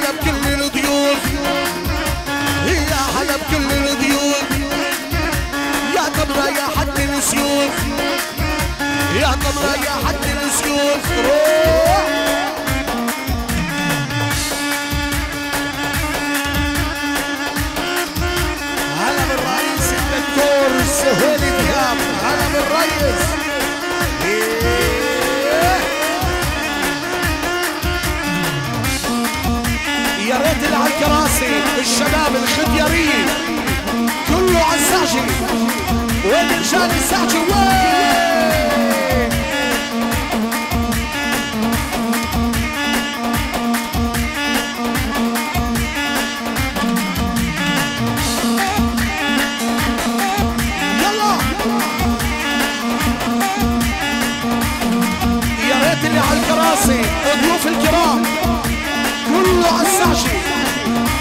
هلا بكل الضيوف. يا هلا بكل الضيوف. يا قمره يا حد السيوف. يا طمرة يا حد السيوف. الشباب الخديرية كله على السعجي والرجال السعجي يا ريت اللي على الكراسي ضيوف الكرام. كله على السعجي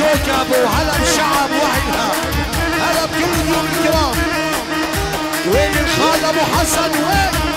هلا بكوكب وهلا بشعب وحدها؟ هلا بكل الضيوف الكرام؟ وين الخال ابو حسن؟ وين؟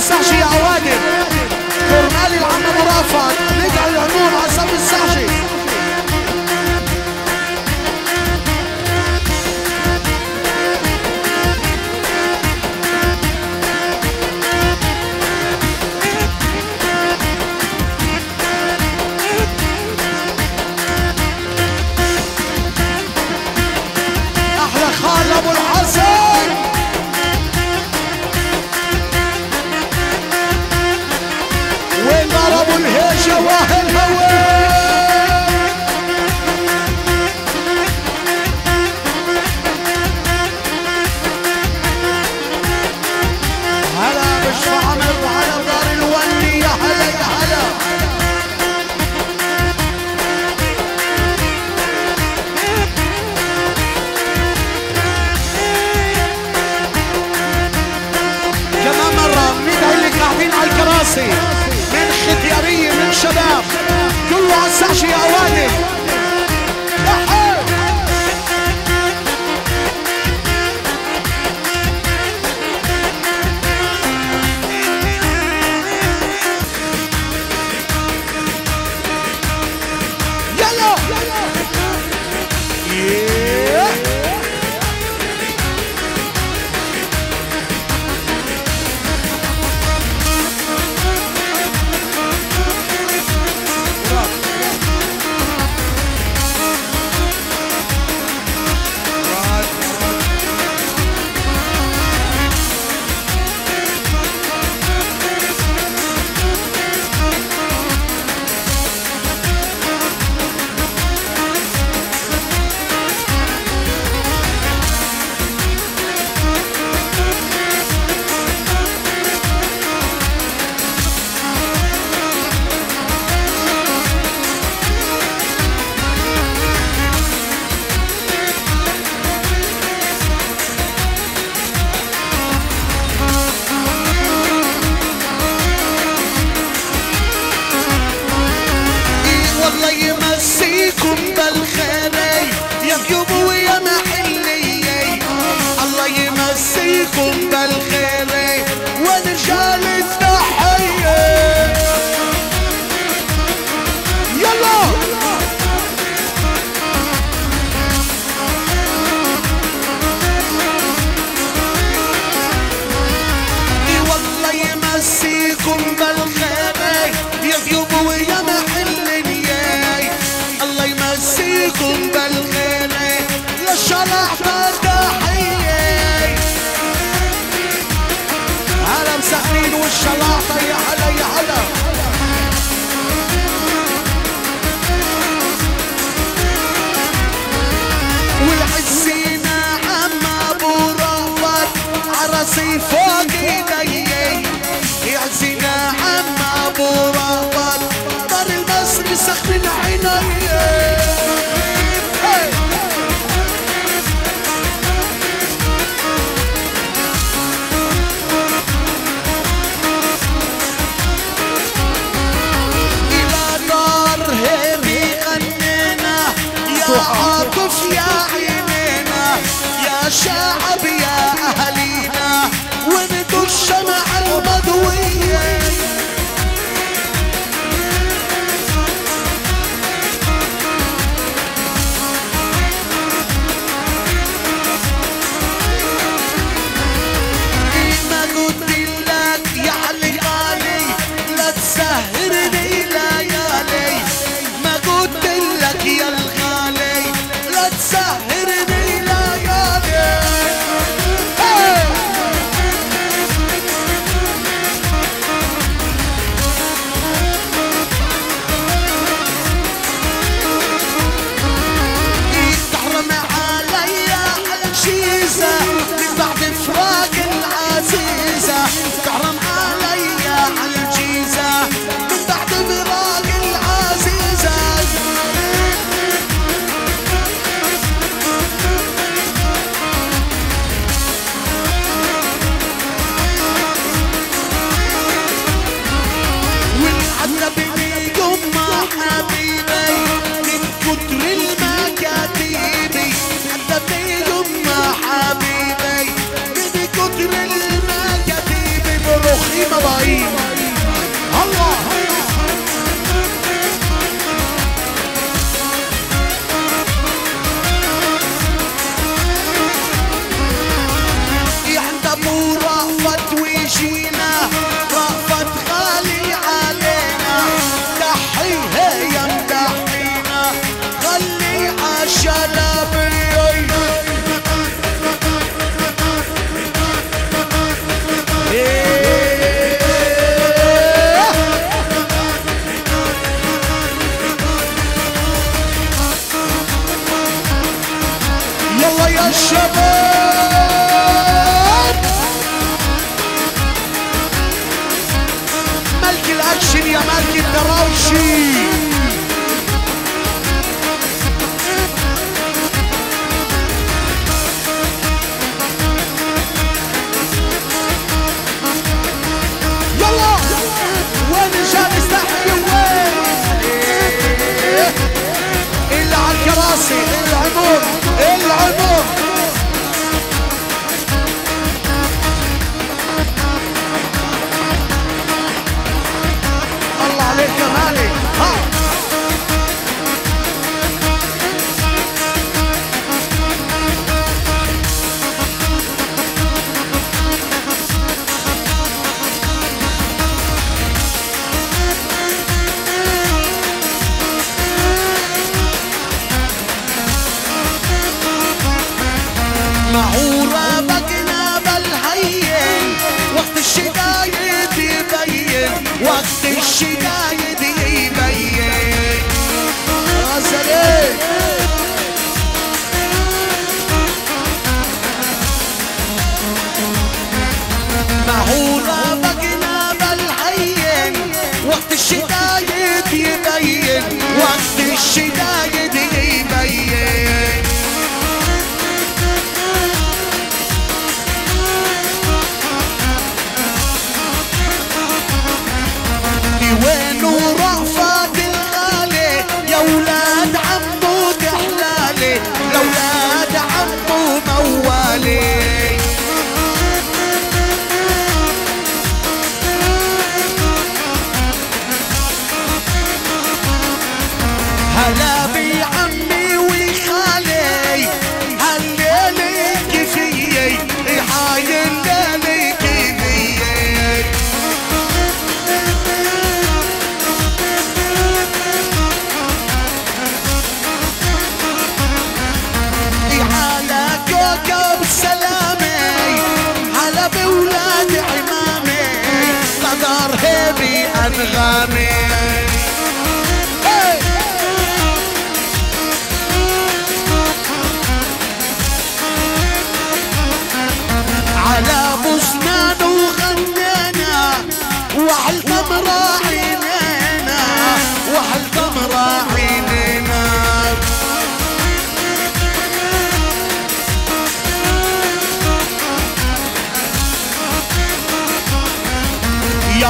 السعشي يا أوادم. كرمال العم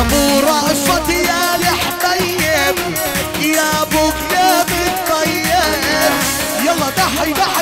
أبو رأسة يا لحبيب يا ابو قلب الطيب يلا دحي دحي.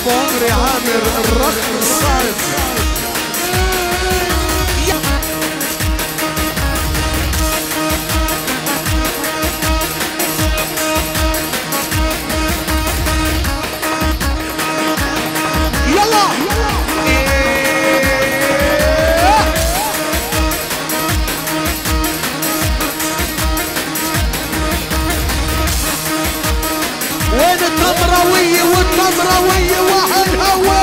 أبو عمري عامر الرخ الصايد التمروية والتمروية واحد هوا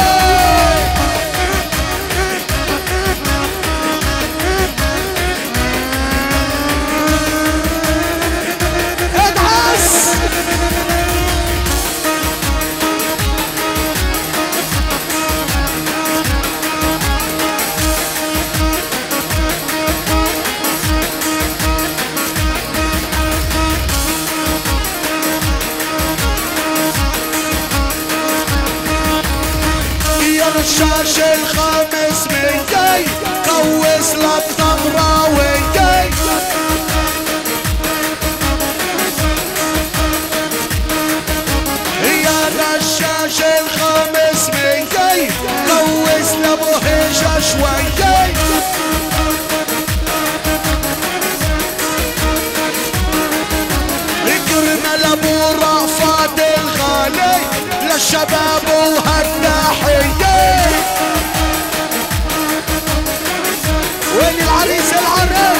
رشاش الخامس ميتي قوس للطمراوي يا رشاش الخامس ميتي قوس لابو هيشة شوية اكرم وهالناحية وين العريس العرب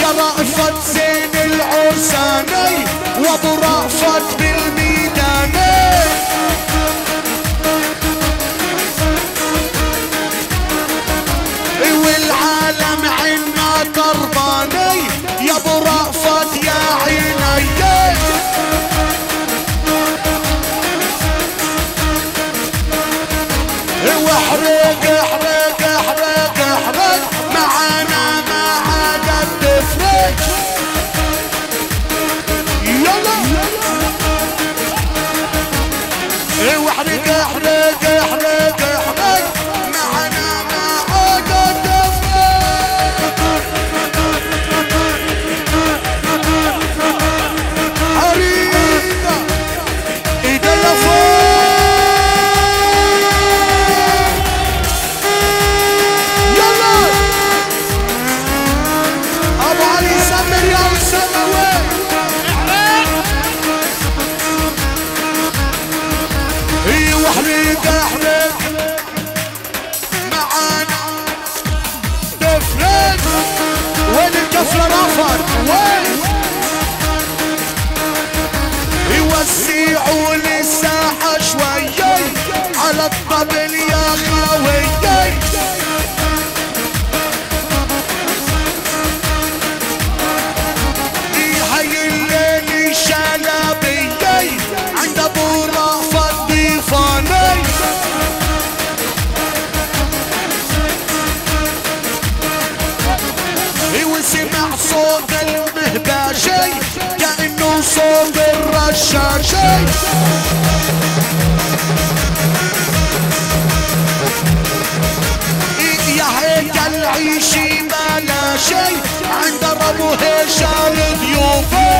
يا رأفت زين العرساني وأبو رأفت بالميداني. يوسعوا للساحة شوي على الطبل يا هيك العيشي بلا شي عند ربو هشام ضيوفي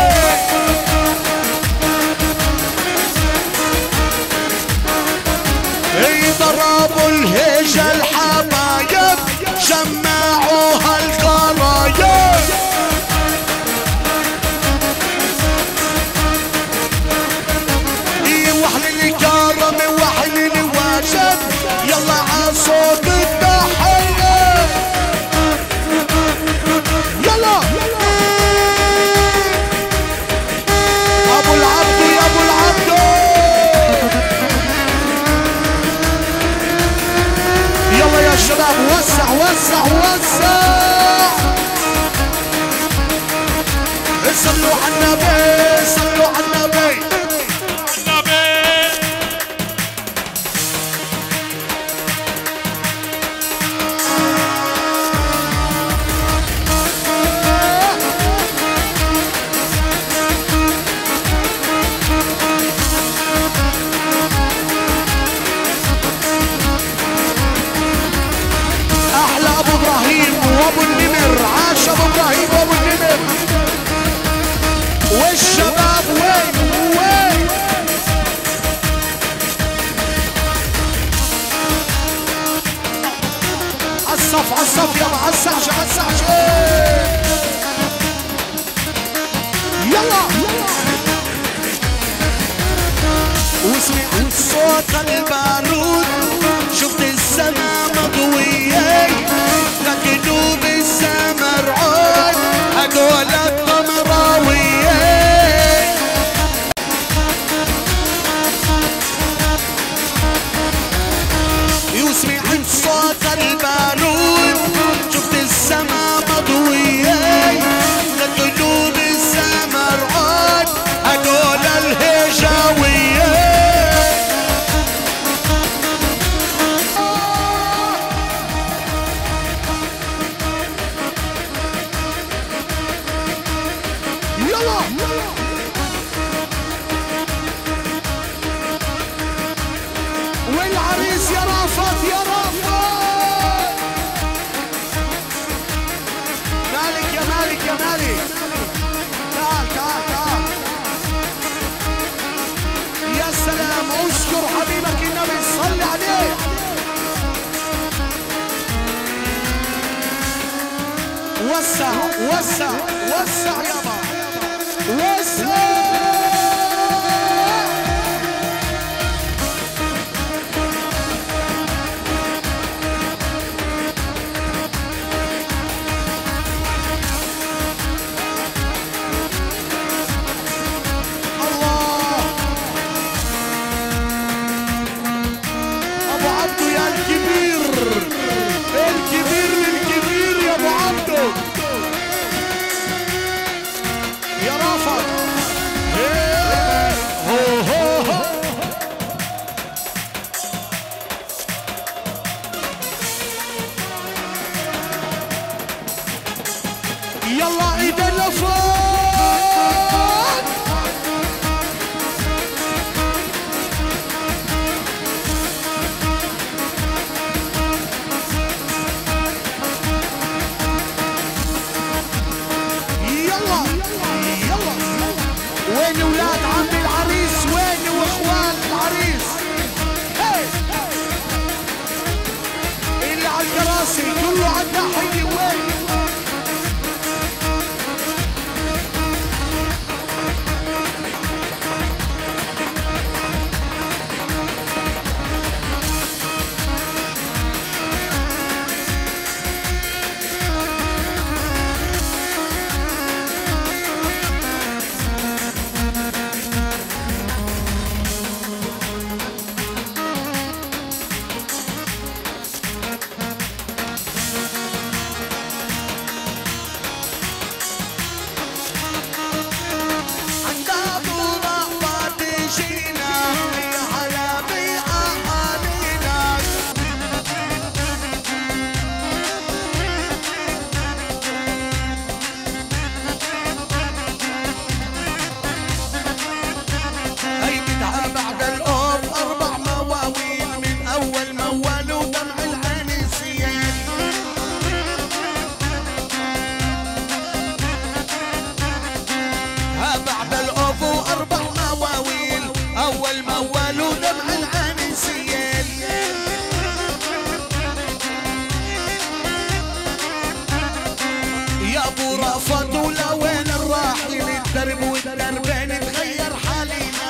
الهجة الحبايب I love you. والعريس يا رافت يا رافت؟ مالك يا مالك يا مالك. تعال تعال تعال. يا سلام أشكر حبيبك النبي صل عليه. وسع وسع وسع يا يا أبو رفض ولا وين الراحل؟ الدرب والدربين تغير حالنا.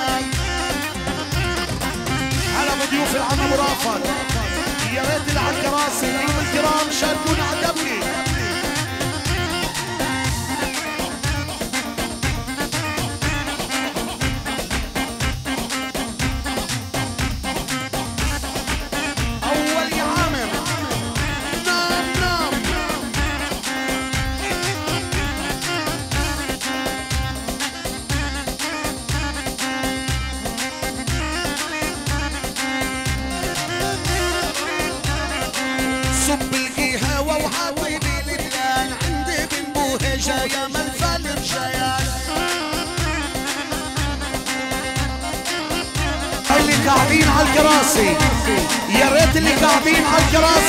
على ضيوف العم رافض. يا ريت العكراسي الكرام شاركونا على عدمني Nicholas.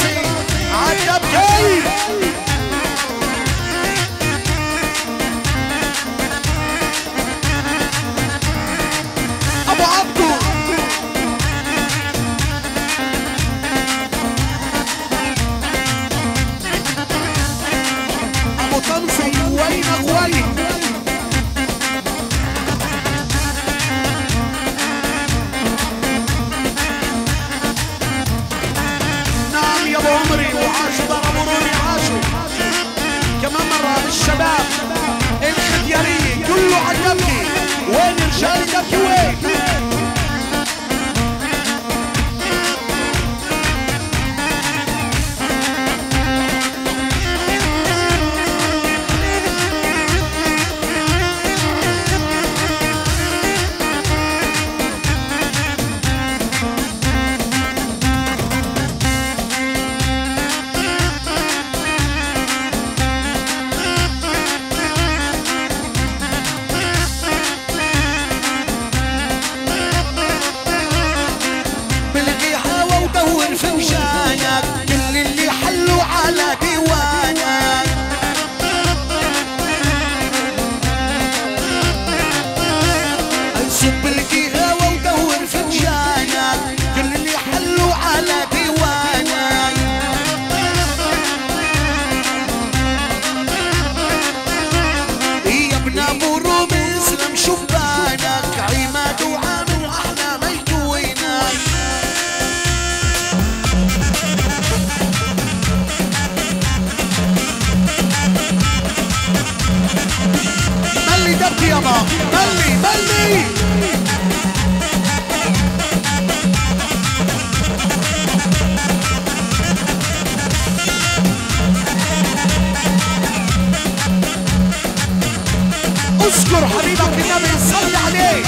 اذكر حبيبك النبي صلي عليه.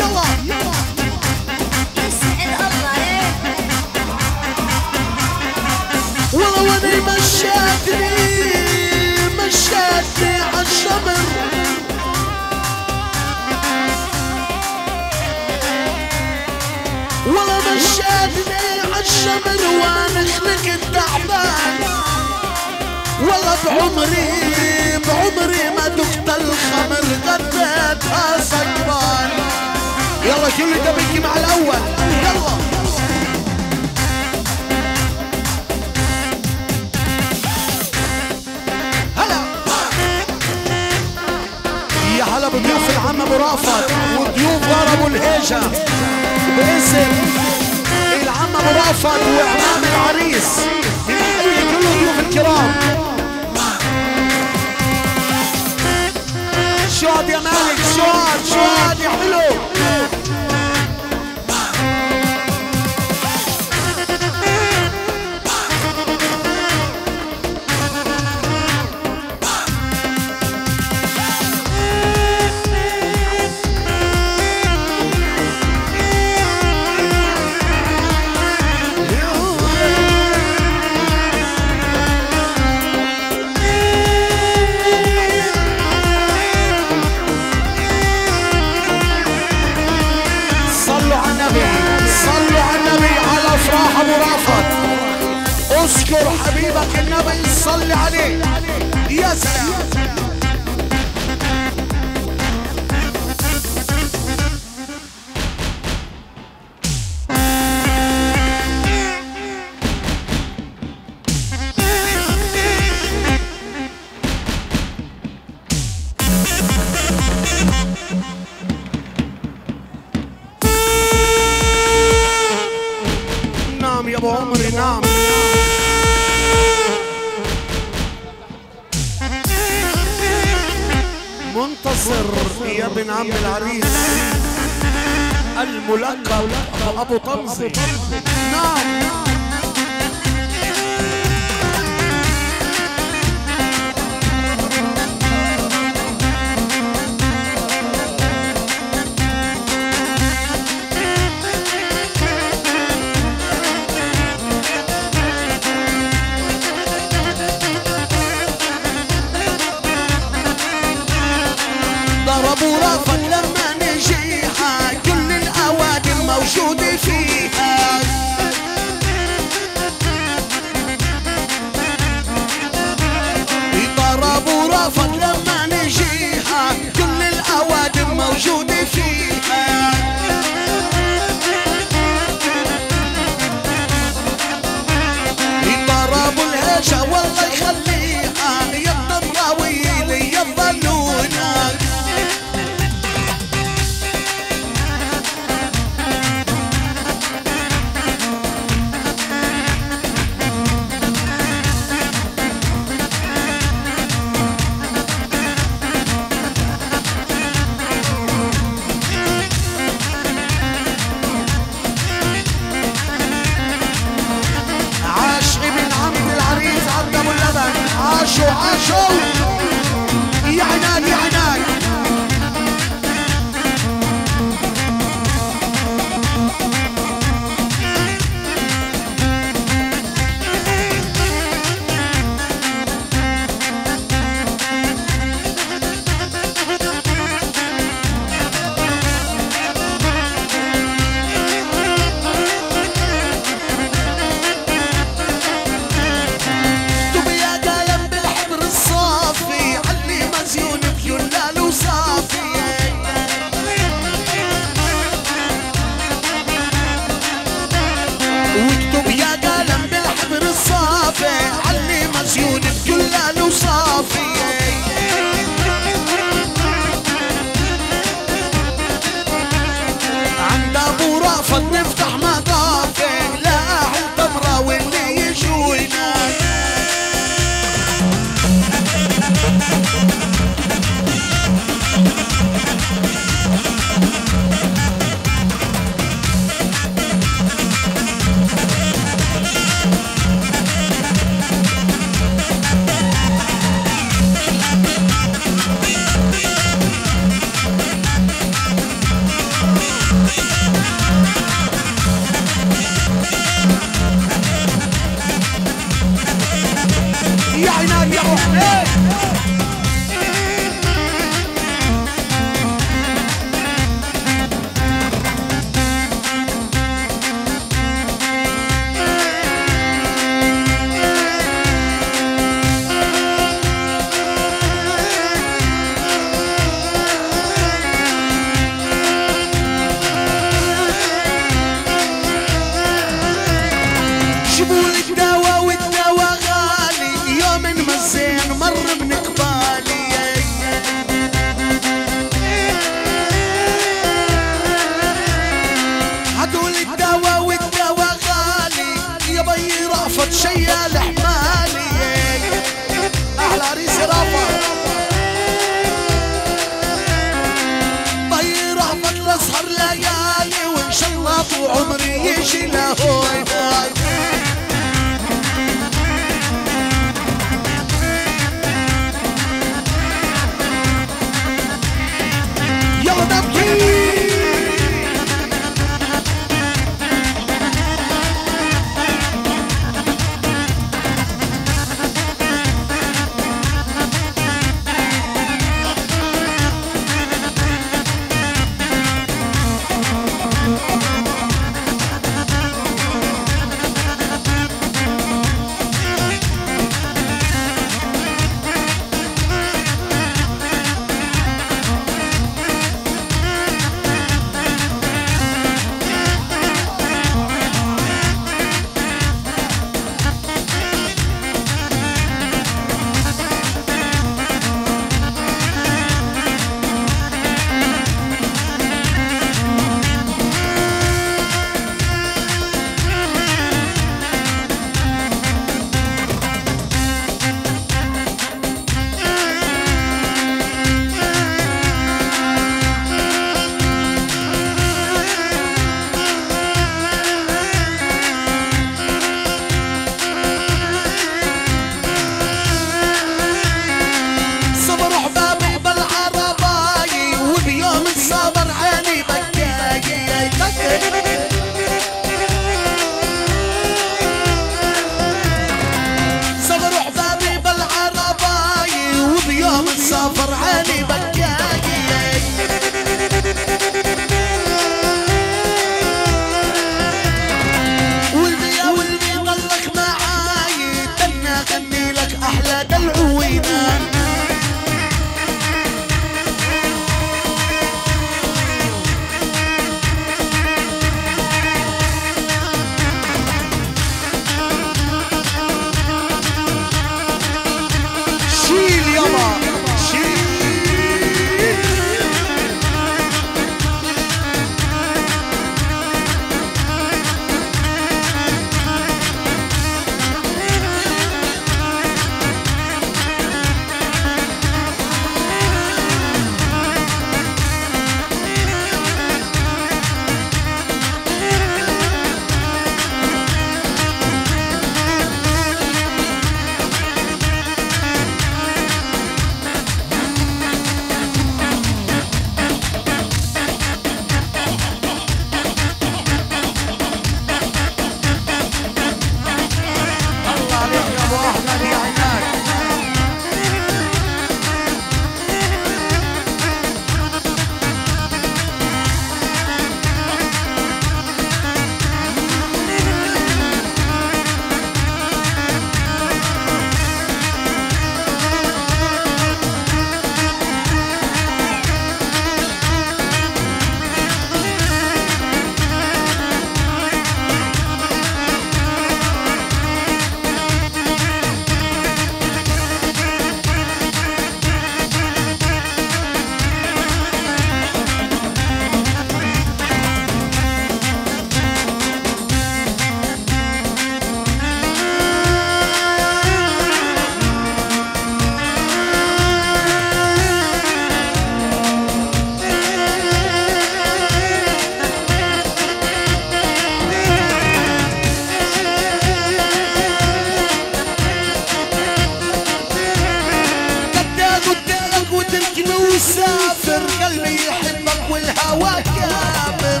وسافر قلبي يحبك والهوى كامر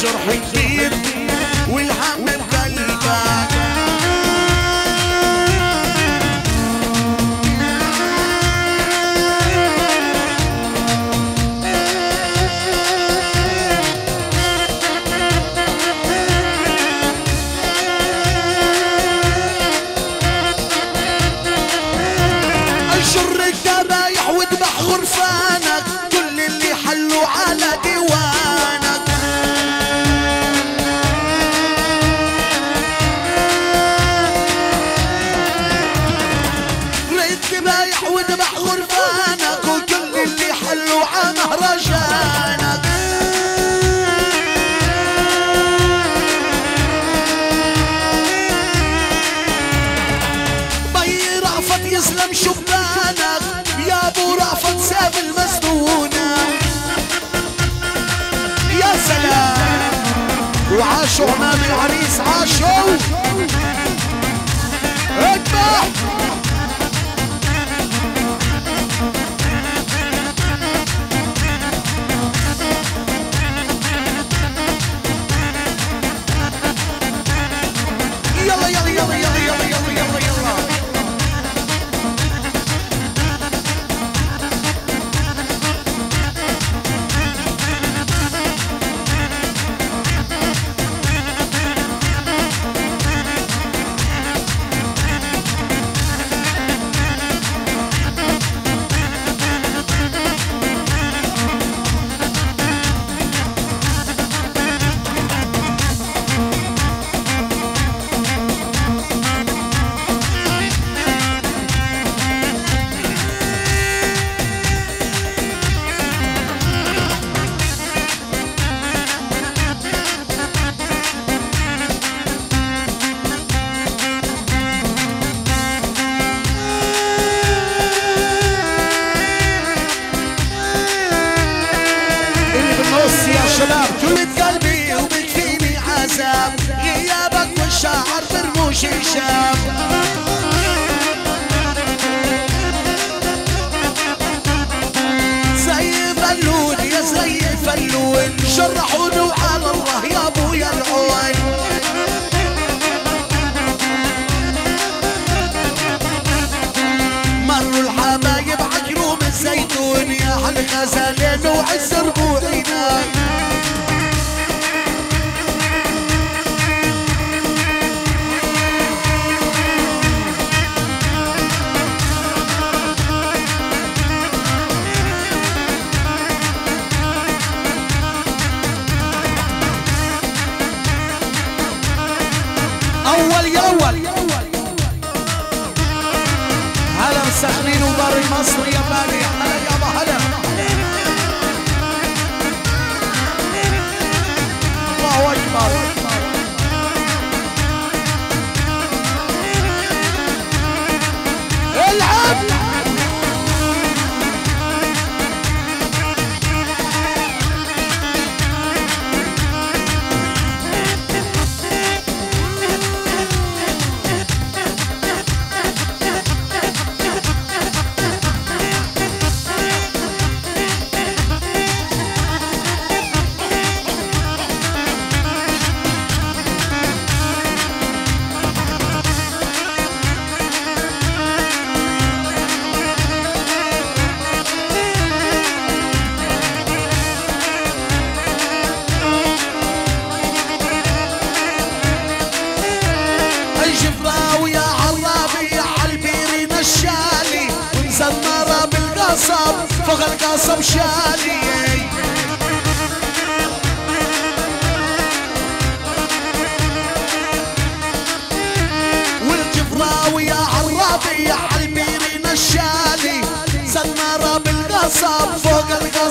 جرحي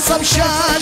some shine.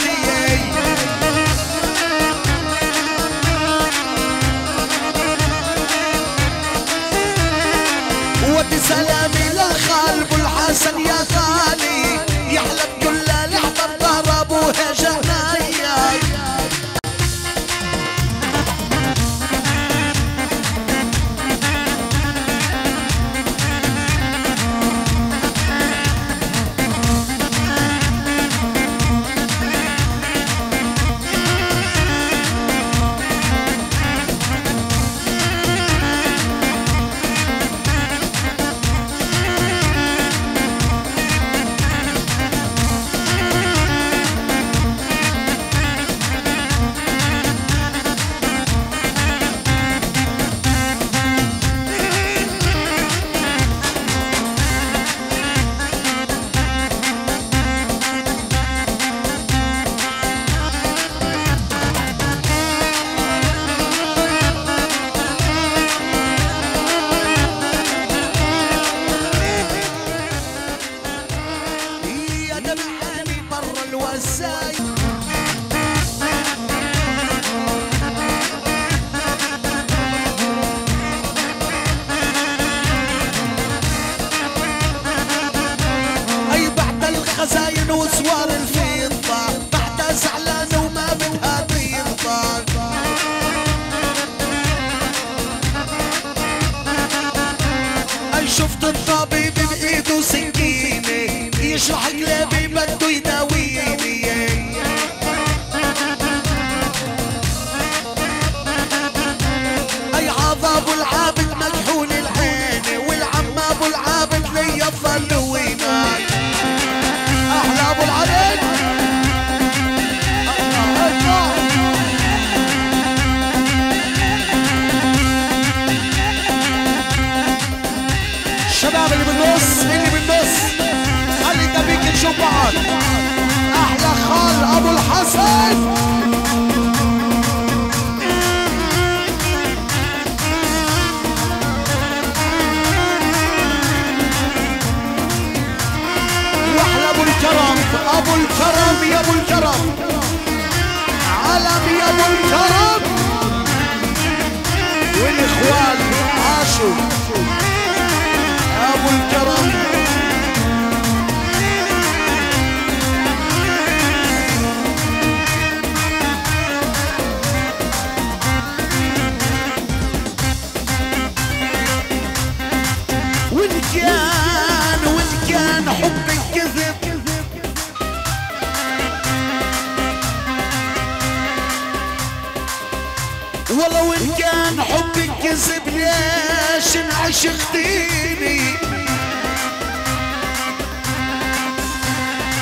زب ليش عشقتيني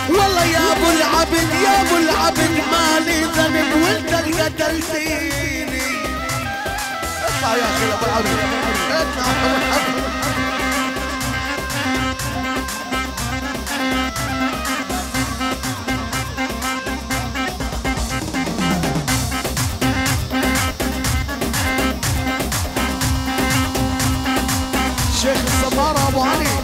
والله يا أبو العبد يا أبو العبد مالي ذنب وانت قتلتيني اطلع يا أخي أبو العبد. اطلع أبو العبد. money.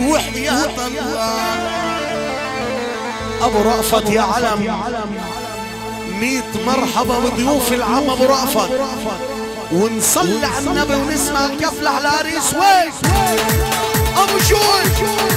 وحياة أبو رأفت يا علم. ميت مرحبا بضيوف العم أبو رأفت. ونصلي على النبي ونسمع الكفلة على ريس ويس. أبو شوي.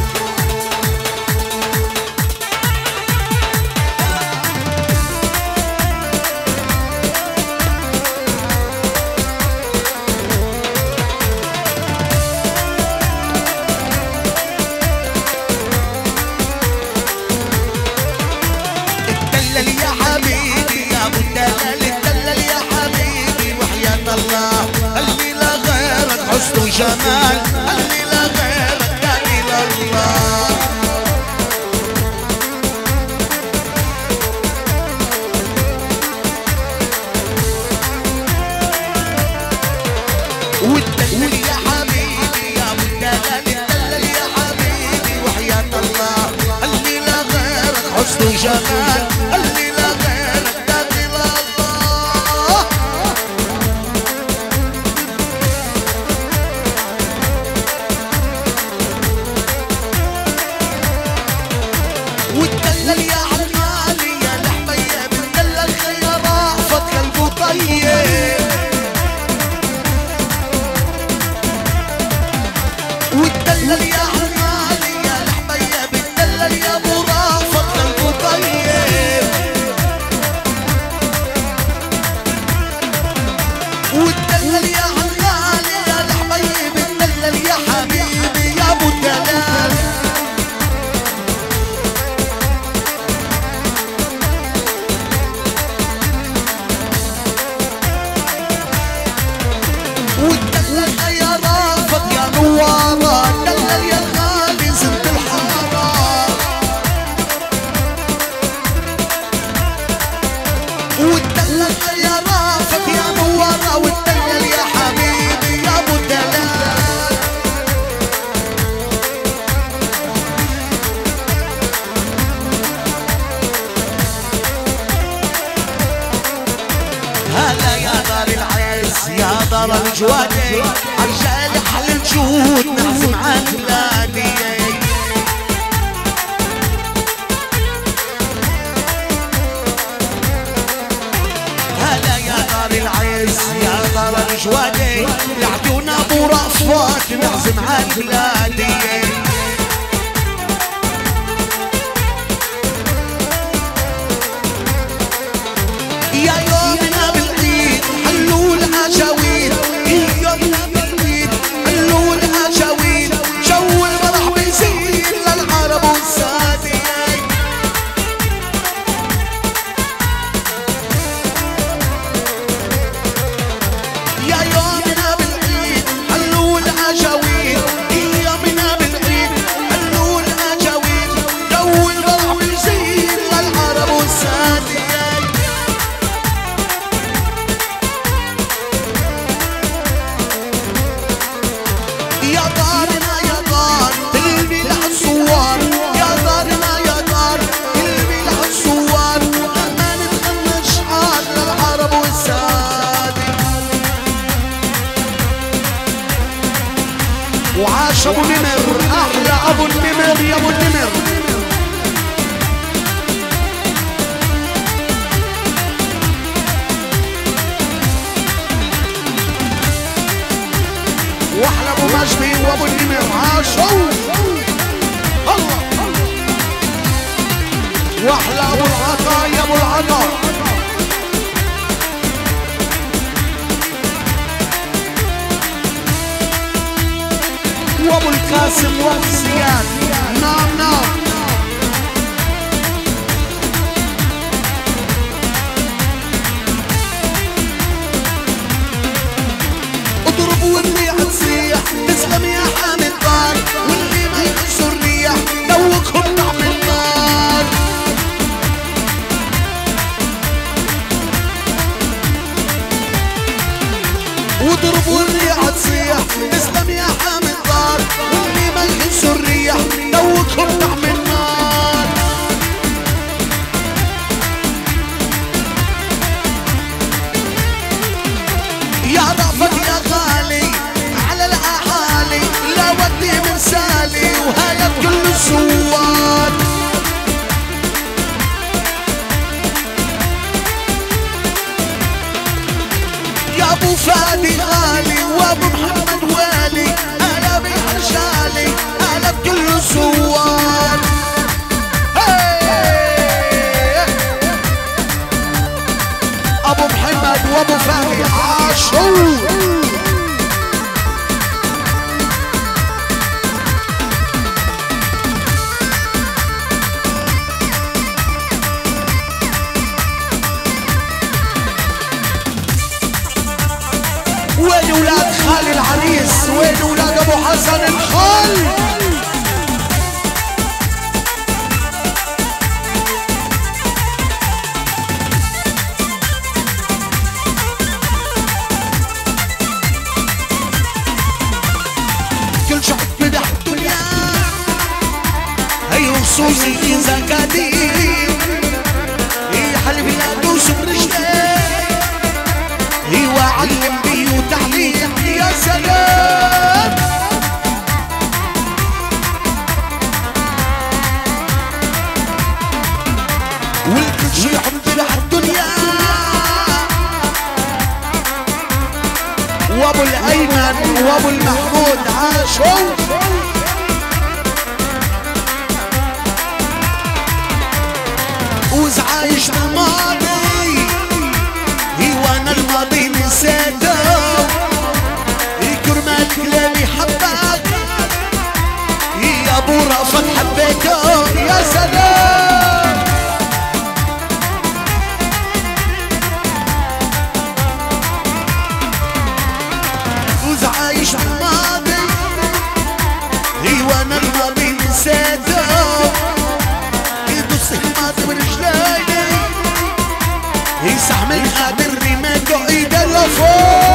Cemal يعطونا ابو رصفات نعزم عالبلادي وين ولاد خالي العريس وين ولاد أبو حسن الخال؟ كل شعب مدح الدنيا. هي أيوة وصوصي نتعلم بيه تعليم يا سلام. والكل الحمد لله الدنيا وابو الأيمن وابو المحمود عاشوا وزعايش الماضي سيدو يكرم كلامي حبك يا أبو رافض حبيتو يا سلام فوز عايش عالماضي أيوه وأنا الماضي نسيته. يدوس الماضي برجلي يسحب من قادر ما تقيل Rodolfo!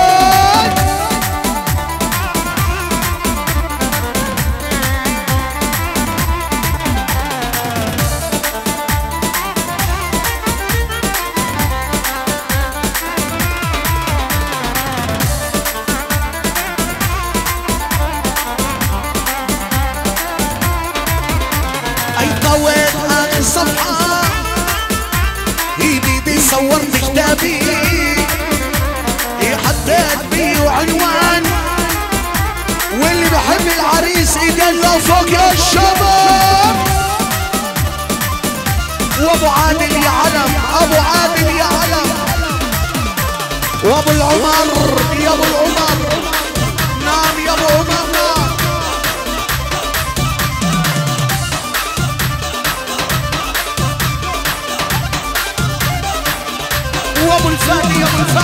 العلي يا هلا وابو العمر يا ابو العمر نام يا ابو عمر نام وابو الفادي يا ابو الفادي